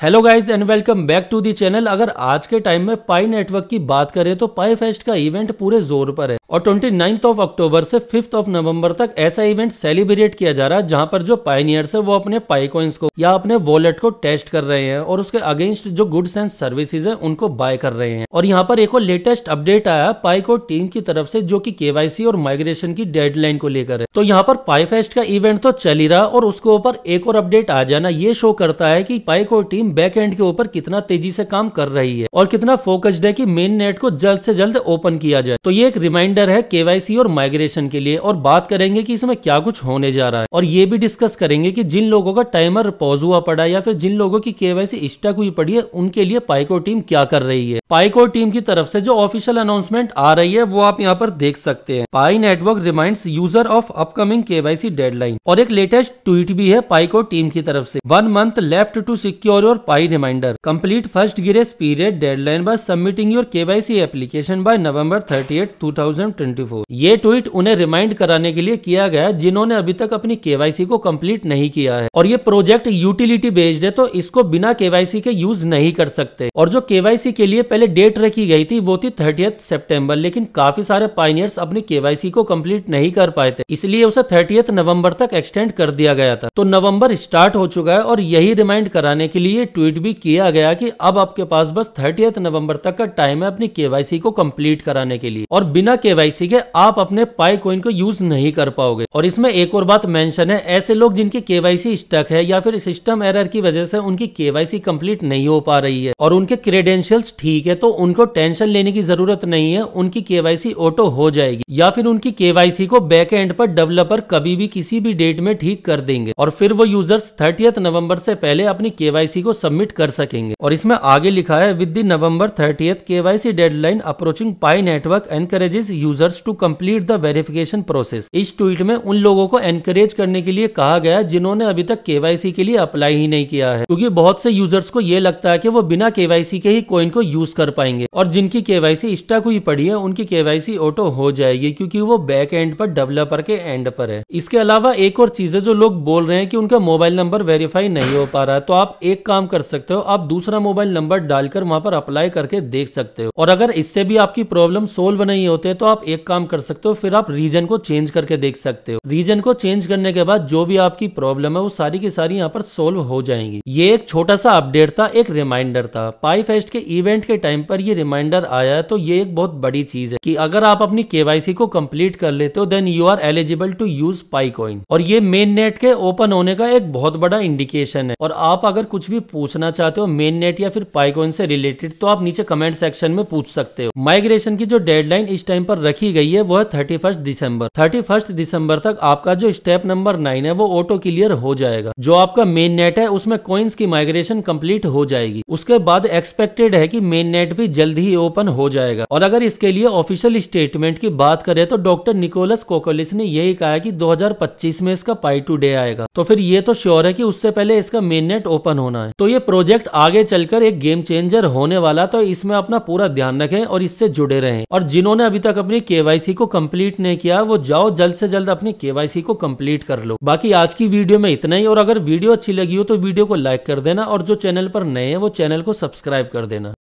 Hello guys and welcome back to the channel अगर आज के टाइम में पाई नेटवर्क की बात करें तो पाई फेस्ट का इवेंट पूरे ज़ोर पर है। और ट्वेंटी नाइन्थ ऑफ़ अक्टूबर से फिफ्थ ऑफ़ नवंबर तक ऐसा इवेंट सेलिब्रेट किया जा रहा है, जहाँ पर जो पाइनियर्स है वो अपने पाई कॉइन्स को या अपने वॉलेट को टेस्ट कर रहे हैं और उसके अगेंस्ट जो गुड्स एंड सर्विसेज़ है उनको बाय कर रहे हैं। और यहाँ पर एक और लेटेस्ट अपडेट आया पाई को टीम की तरफ़ से जो की केवाईसी और माइग्रेशन की डेडलाइन को लेकर है। तो यहाँ पर पाई फेस्ट का इवेंट तो चल ही रहा और उसके ऊपर एक और अपडेट आ जाना ये शो करता है की पाई को टीम बैक एंड के ऊपर कितना तेज़ी से काम कर रही है और कितना फोकस्ड है कि मेन नेट को जल्द से जल्द ओपन किया जाए। तो ये एक रिमाइंडर है केवाईसी और माइग्रेशन के लिए और बात करेंगे कि इसमें क्या कुछ होने जा रहा है। और ये भी डिस्कस करेंगे कि जिन लोगों का टाइमर पॉज हुआ पड़ा है या फिर जिन लोगों की केवाईसी स्टक हुई पड़ी है, उनके लिए पाइको टीम क्या कर रही है। पाइको टीम की तरफ़ से जो ऑफिशियल अनाउंसमेंट आ रही है, वो आप यहाँ पर देख सकते हैं। Pi network reminds user of upcoming KYC deadline और एक लेटेस्ट ट्वीट भी है पाइको टीम की तरफ़ से। One month left to secure your Pi reminder complete first grace period deadline by submitting your KYC application by November thirty eight two thousand twenty four ये tweet उन्हें remind कराने के लिए किया गया जिन्होंने अभी तक अपनी केवाईसी को कंप्लीट नहीं किया है। और ये प्रोजेक्ट यूटिलिटी बेस्ड है तो इसको बिना केवाईसी के यूज़ नहीं कर सकते। और जो केवाईसी के लिए पहले डेट रखी गई थी, वो थी थर्टी सेप्टेम्बर लेकिन काफ़ी सारे पाइनियर्स अपनी केवाईसी को कंप्लीट नहीं कर पाए थे। इसलिए उसे थर्टी नवंबर तक एक्सटेंड कर दिया गया था। तो नवंबर स्टार्ट हो चुका है, और यही रिमाइंड कराने के लिए ट्वीट भी किया गया कि अब आपके पास बस थर्टी नवंबर तक का टाइम है अपनी केवाईसी को कंप्लीट कराने के लिए। और बिना केवाईसी के आप अपने पाई कोइन को यूज़ नहीं कर पाओगे। और इसमें एक और बात मेंशन है, ऐसे लोग जिनकी केवाईसी स्टक है या फिर सिस्टम एरर की वजह से उनकी केवाईसी कंप्लीट नहीं हो पा रही है और उनके क्रेडेंशियल्स ठीक है तो उनको टेंशन लेने की ज़रूरत नहीं है, उनकी केवाईसी ऑटो हो जाएगी। या फिर उनकी केवाईसी को बैक एंड पर डेवलपर कभी भी किसी भी डेट में ठीक कर देंगे। और फिर वो यूज़र्स थर्टी नवंबर से पहले अपनी केवाईसी को सबमिट कर सकेंगे। और इसमें आगे लिखा है with the November thirtieth KYC deadline approaching Pi network encourages users to complete the verification process इस ट्वीट में उन लोगों को एनकरेज करने के लिए कहा गया जिन्होंने अभी तक केवाईसी के लिए अप्लाई ही नहीं किया है। क्योंकि बहुत से यूज़र्स को ये लगता है कि वो बिना केवाईसी के ही कोइन को यूज़ कर पाएँगे। और जिनकी केवाईसी स्टक हुई पड़ी है, उनकी केवाईसी ऑटो हो जाएगी, क्योंकि वो बैक एंड पर डेवलपर के एंड पर है। इसके अलावा एक और चीज़ है जो लोग बोल रहे हैं कि उनका मोबाइल नंबर वेरीफाई नहीं हो पा रहा है। तो आप एक काम कर सकते हो। आप दूसरा मोबाइल नंबर डालकर वहाँ पर अप्लाई करके देख सकते हो। और अगर इससे भी आपकी प्रॉब्लम सोल्व नहीं होते तो आप एक काम कर सकते हो, फिर आप रीजन को चेंज करके देख सकते हो। रीजन को चेंज करने के बाद जो भी आपकी प्रॉब्लम है, वो सारी की सारी यहाँ पर सोल्व हो जाएँगी। ये एक छोटा सा अपडेट था, एक रिमाइंडर था। पाई फेस्ट के इवेंट के टाइम पर ये रिमाइंडर आया है तो ये एक बहुत बड़ी चीज़ है कि अगर आप अपनी केवाईसी को कंप्लीट कर लेते हो then you are eligible to use Pi coin और ये मेन नेट के ओपन होने का एक बहुत बड़ा इंडिकेशन है। और आप अगर कुछ भी पूछना चाहते हो मेन नेट या फिर पाइकॉइन से रिलेटेड तो आप नीचे कमेंट सेक्शन में पूछ सकते हो। माइग्रेशन की जो डेडलाइन इस टाइम पर रखी गई है वो है thirty first December thirty first December तक आपका जो स्टेप नंबर नाइन है, वो ऑटो क्लियर हो जाएगा। जो आपका मेन नेट है, उसमें कॉइन्स की माइग्रेशन कंप्लीट हो जाएगी। उसके बाद एक्सपेक्टेड है की मेन नेट भी जल्द ही ओपन हो जाएगा। और अगर इसके लिए ऑफिशियल स्टेटमेंट की बात करें तो डॉक्टर निकोलस कोकोलिस ने यही कहा कि 2025 में इसका पाई टू डे आएगा। तो फिर ये तो श्योर है कि उससे पहले इसका मेन नेट ओपन होना है। तो ये प्रोजेक्ट आगे चलकर एक गेम चेंजर होने वाला तो इसमें अपना पूरा ध्यान रखें और इससे जुड़े रहें। और जिन्होंने अभी तक अपनी केवाईसी को कंप्लीट नहीं किया, वो जाओ जल्द से जल्द अपनी केवाईसी को कंप्लीट कर लो। बाकी आज की वीडियो में इतना ही, और अगर वीडियो अच्छी लगी हो तो वीडियो को लाइक कर देना, और जो चैनल पर नए हैं, वो चैनल को सब्सक्राइब कर देना।